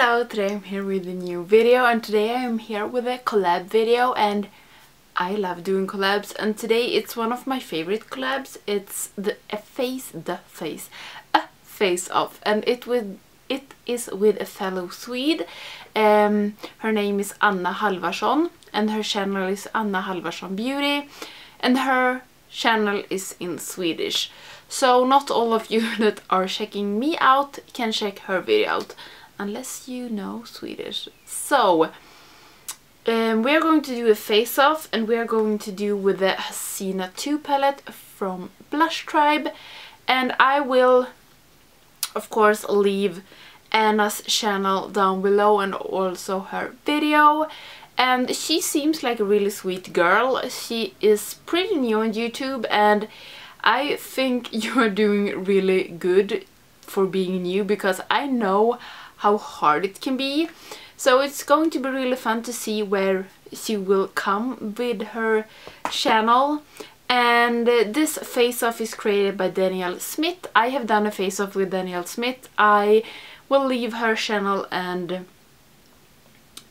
Hello, today I'm here with a new video and today I am here with a collab video and I love doing collabs and today it's one of my favorite collabs. It's the a face, the face, a face off and it with it is with a fellow Swede. Um, her name is Anna Halvarsson and her channel is Anna Halvarsson Beauty and her channel is in Swedish. So not all of you that are checking me out can check her video out unless you know Swedish. So um, we are going to do a face-off and we are going to do with the Hasina 2 palette from Blush Tribe and I will of course leave Anna's channel down below and also her video and she seems like a really sweet girl. She is pretty new on YouTube and I think you are doing really good for being new because I know how hard it can be. So it's going to be really fun to see where she will come with her channel. And uh, this face-off is created by Danielle Smith. I have done a face-off with Danielle Smith. I will leave her channel and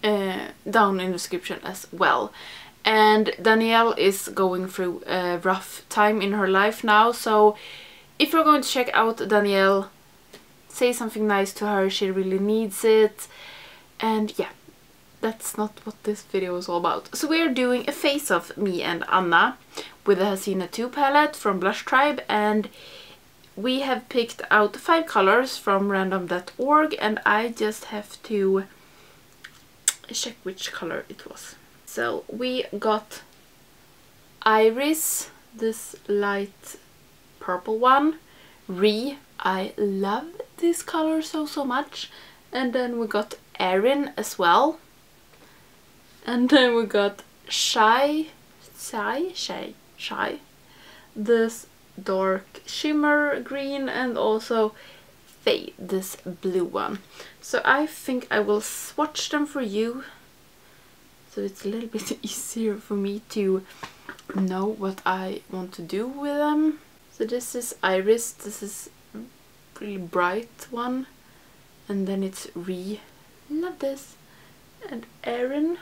uh, down in the description as well. And Danielle is going through a rough time in her life now, so if you're going to check out Danielle, say something nice to her, she really needs it. And yeah, that's not what this video is all about. So we're doing a face-off, me and Anna, with the Hasina 2 palette from Blush Tribe, and we have picked out five colors from random.org, and I just have to check which color it was. So we got Iris, this light purple one, Re, I love this color so so much, and then we got Erin as well, and then we got Shy, Shy, Shy, Shy, this dark shimmer green and also Faye, this blue one. So I think I will swatch them for you. So it's a little bit easier for me to know what I want to do with them. So this is Iris, this is really bright one and then it's Re, love this, and Erin.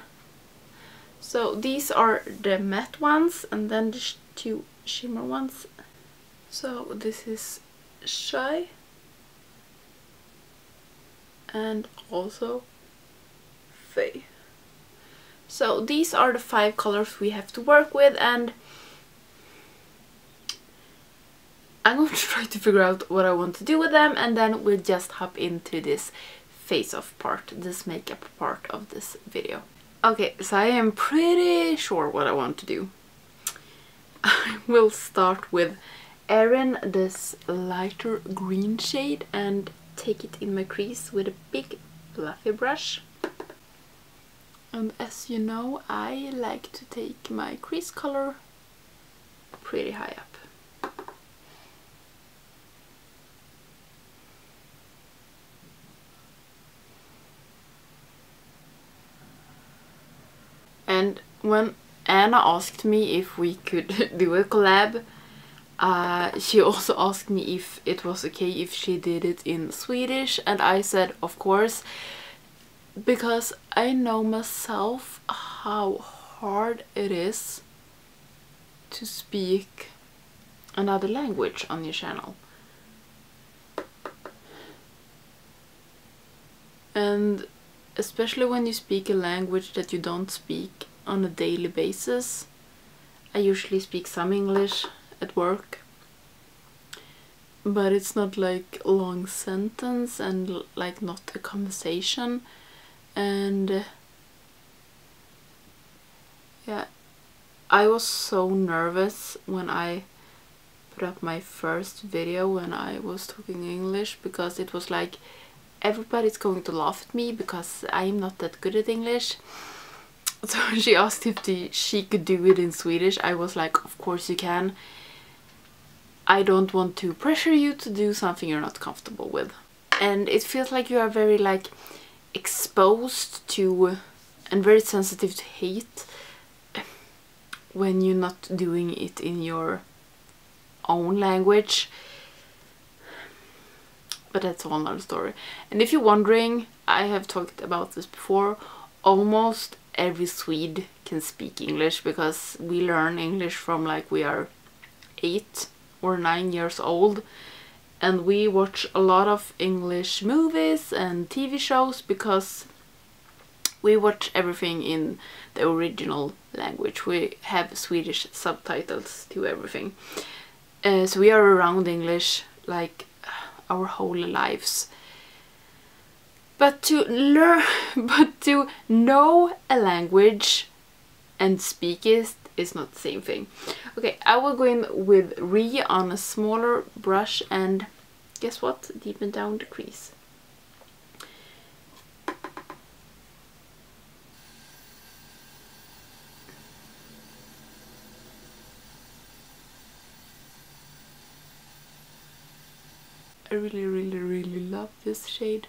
So these are the matte ones and then the two shimmer ones. So this is Shy and also Faye. So these are the five colors we have to work with and I'm going to try to figure out what I want to do with them and then we'll just hop into this face-off part, this makeup part of this video. Okay, so I am pretty sure what I want to do. I will start with Erin, this lighter green shade and take it in my crease with a big fluffy brush. And as you know, I like to take my crease color pretty high up. And when Anna asked me if we could do a collab, uh, she also asked me if it was okay if she did it in Swedish and I said of course because I know myself how hard it is to speak another language on your channel. And especially when you speak a language that you don't speak on a daily basis. I usually speak some English at work but it's not like a long sentence and like not a conversation and yeah I was so nervous when I put up my first video when I was talking English because it was like everybody's going to laugh at me because I'm not that good at English. So she asked if the, she could do it in Swedish. I was like of course you can. I don't want to pressure you to do something you're not comfortable with. And it feels like you are very like exposed to and very sensitive to hate when you're not doing it in your own language but that's a whole nother story and if you're wondering I have talked about this before, almost every Swede can speak English because we learn English from like we are eight or nine years old and we watch a lot of English movies and TV shows because we watch everything in the original language. We have Swedish subtitles to everything. Uh, so we are around English like our whole lives. But to learn, but to know a language and speak it is not the same thing. Okay, I will go in with Re on a smaller brush and guess what? Deepen down the crease. I really, really, really love this shade.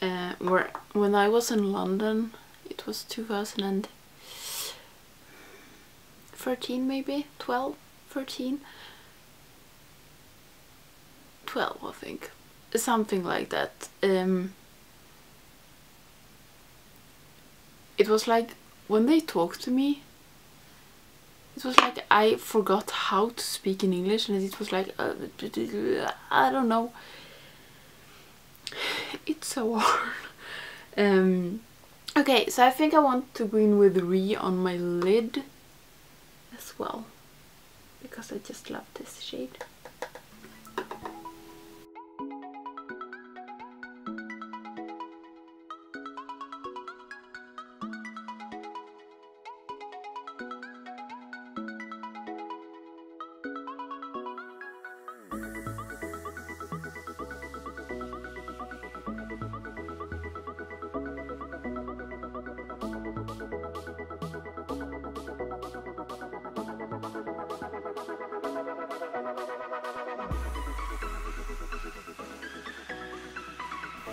Uh, where when I was in London, it was 2013 maybe, 12, 13, 12 I think, something like that. Um, it was like when they talked to me it was like I forgot how to speak in English and it was like uh, I don't know. It's so hard. Um, okay so I think I want to go in with Re on my lid as well because I just love this shade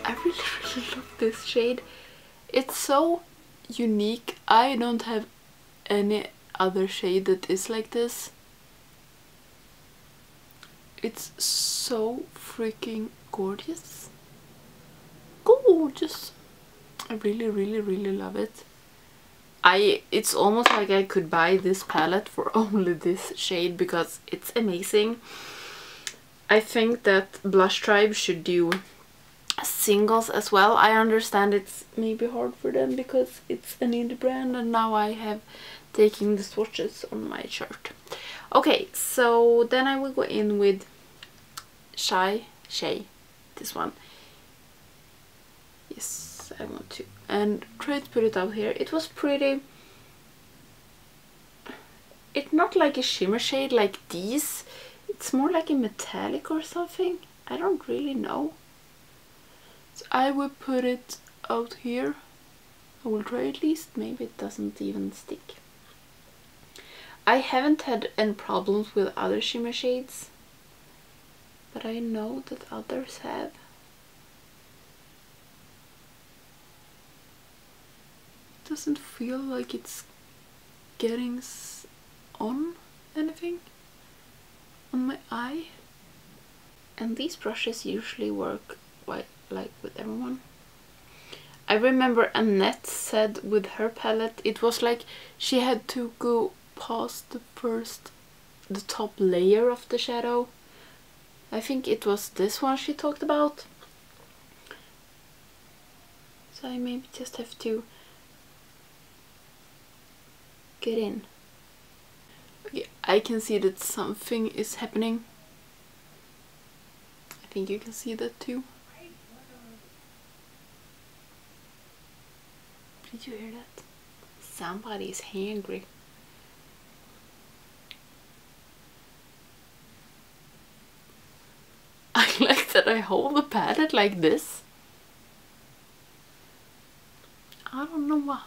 I really really love this shade. It's so unique. I don't have any other shade that is like this. It's so freaking gorgeous. Gorgeous. I really really really love it. I it's almost like I could buy this palette for only this shade because it's amazing. I think that Blush Tribe should do singles as well. I understand it's maybe hard for them because it's an indie brand and now I have taken the swatches on my shirt. Okay, so then I will go in with Shy Shay, this one. Yes, I want to. And try to put it out here. It was pretty... It's not like a shimmer shade like these. It's more like a metallic or something. I don't really know. I will put it out here. I will try at least, maybe it doesn't even stick. I haven't had any problems with other shimmer shades, but I know that others have. It doesn't feel like it's getting on anything on my eye. And these brushes usually work quite like with everyone. I remember Annette said with her palette it was like she had to go past the first the top layer of the shadow. I think it was this one she talked about. So I maybe just have to get in. Okay, I can see that something is happening. I think you can see that too. Did you hear that? Somebody's hungry. I like that I hold the palette like this. I don't know why.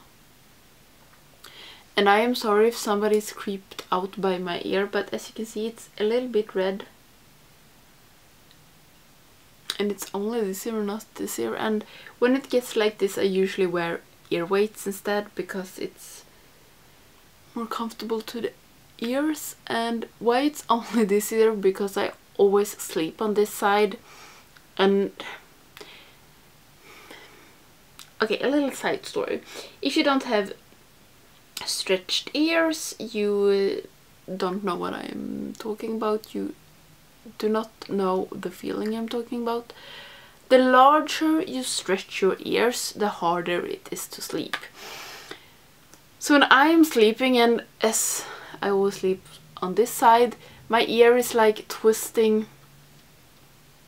And I am sorry if somebody's creeped out by my ear, but as you can see it's a little bit red. And it's only this ear, not this ear. And when it gets like this I usually wear ear weights instead because it's more comfortable to the ears and why it's only this ear because I always sleep on this side and okay, a little side story. If you don't have stretched ears, you don't know what I'm talking about. You do not know the feeling I'm talking about. The larger you stretch your ears, the harder it is to sleep. So when I am sleeping and as I always sleep on this side, my ear is like twisting.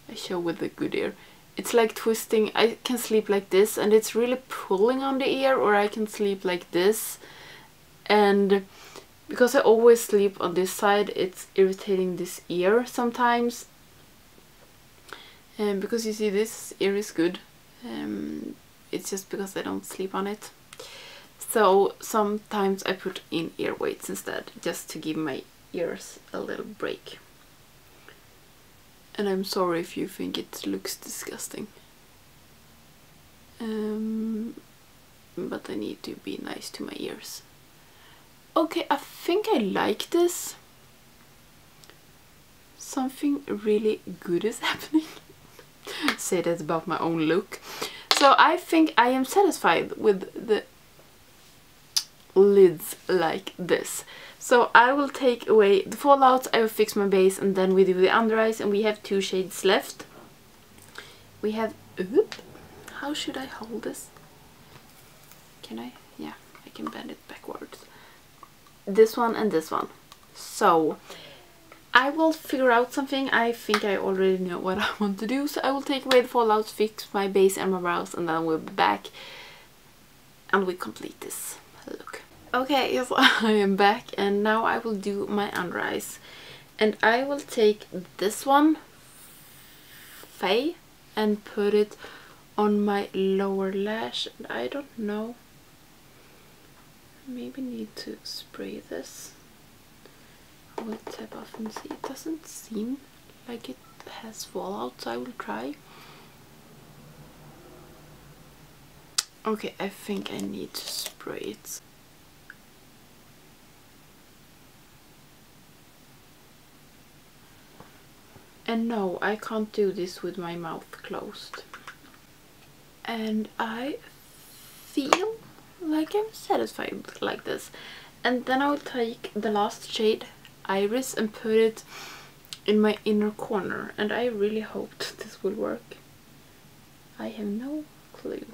I show with the good ear. It's like twisting. I can sleep like this and it's really pulling on the ear or I can sleep like this and because I always sleep on this side it's irritating this ear sometimes and because you see this ear is good. Um, it's just because I don't sleep on it. So sometimes I put in ear weights instead just to give my ears a little break. And I'm sorry if you think it looks disgusting. Um, but I need to be nice to my ears. Okay, I think I like this. Something really good is happening. Say that about my own look. So I think I am satisfied with the lids like this. So I will take away the fallouts, I will fix my base and then we do the under eyes and we have two shades left. We have, oop, how should I hold this? Can I? Yeah, I can bend it backwards this one and this one. So I will figure out something. I think I already know what I want to do. So I will take away the fallouts, fix my base and my brows and then we'll be back and we complete this look. Okay, yes, I am back and now I will do my under eyes. And I will take this one, Faye, and put it on my lower lash. And I don't know maybe need to spray this. Tap off and see. It doesn't seem like it has fallout, so I will try. Okay, I think I need to spray it. And no, I can't do this with my mouth closed. And I feel like I'm satisfied like this. And then I'll take the last shade, Iris, and put it in my inner corner. And I really hoped this would work. I have no clue.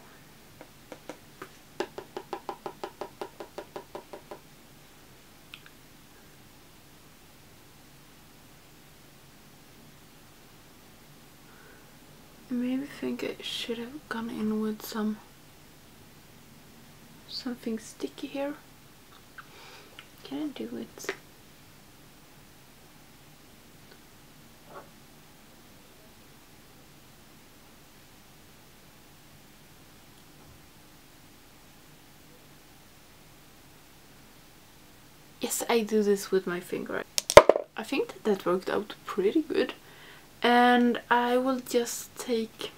maybe think I should have gone in with some something sticky here. Can I do it? Yes, I do this with my finger. I think that that worked out pretty good. And I will just take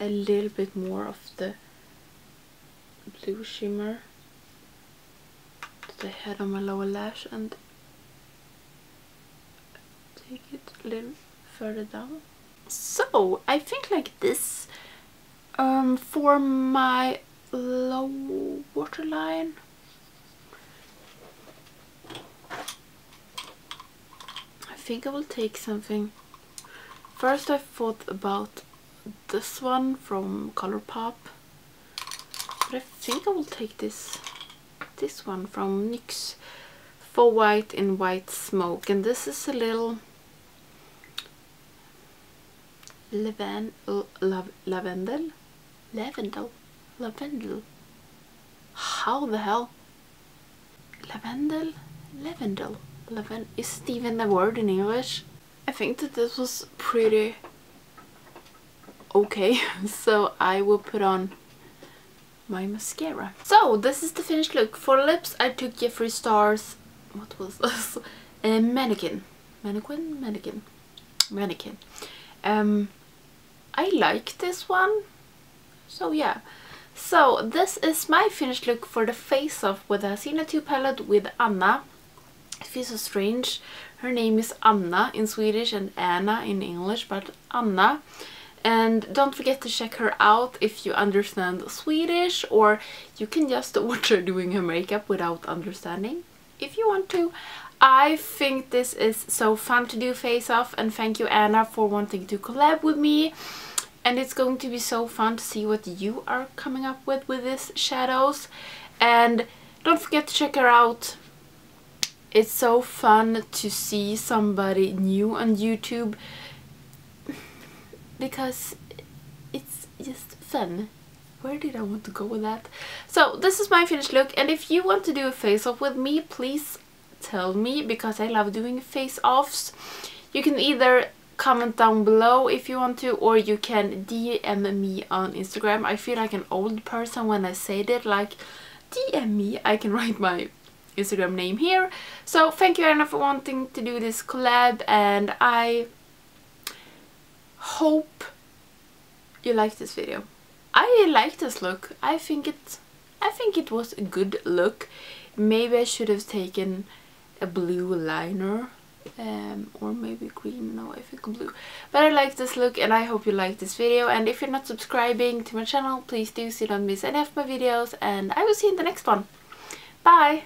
a little bit more of the blue shimmer to the head on my lower lash and take it a little further down. So I think like this um, for my low waterline. I think I will take something. First I thought about this one from Colourpop. But I think I will take this this one from NYX for white in white smoke and this is a little laven lav lavendel lavendel lavendel how the hell lavendel lavendel lavendel is it even a word in English I think that this was pretty okay so I will put on my mascara. So this is the finished look. For lips I took Jeffree Star's, what was this? A mannequin. Mannequin? Mannequin. Mannequin. Um, I like this one. So yeah. So this is my finished look for the face off with a 2 palette with Anna. It feels so strange. Her name is Anna in Swedish and Anna in English, but Anna and don't forget to check her out if you understand Swedish or you can just watch her doing her makeup without understanding if you want to. I think this is so fun to do face off and thank you Anna for wanting to collab with me and it's going to be so fun to see what you are coming up with with these shadows and don't forget to check her out it's so fun to see somebody new on YouTube because it's just fun. Where did I want to go with that? So this is my finished look and if you want to do a face-off with me, please tell me because I love doing face-offs. You can either comment down below if you want to or you can DM me on Instagram. I feel like an old person when I say that like DM me. I can write my Instagram name here. So thank you Anna for wanting to do this collab and I hope you like this video. I like this look. I think it I think it was a good look. Maybe I should have taken a blue liner um, or maybe green, no I think blue. But I like this look and I hope you like this video and if you're not subscribing to my channel please do so you don't miss any of my videos and I will see you in the next one. Bye!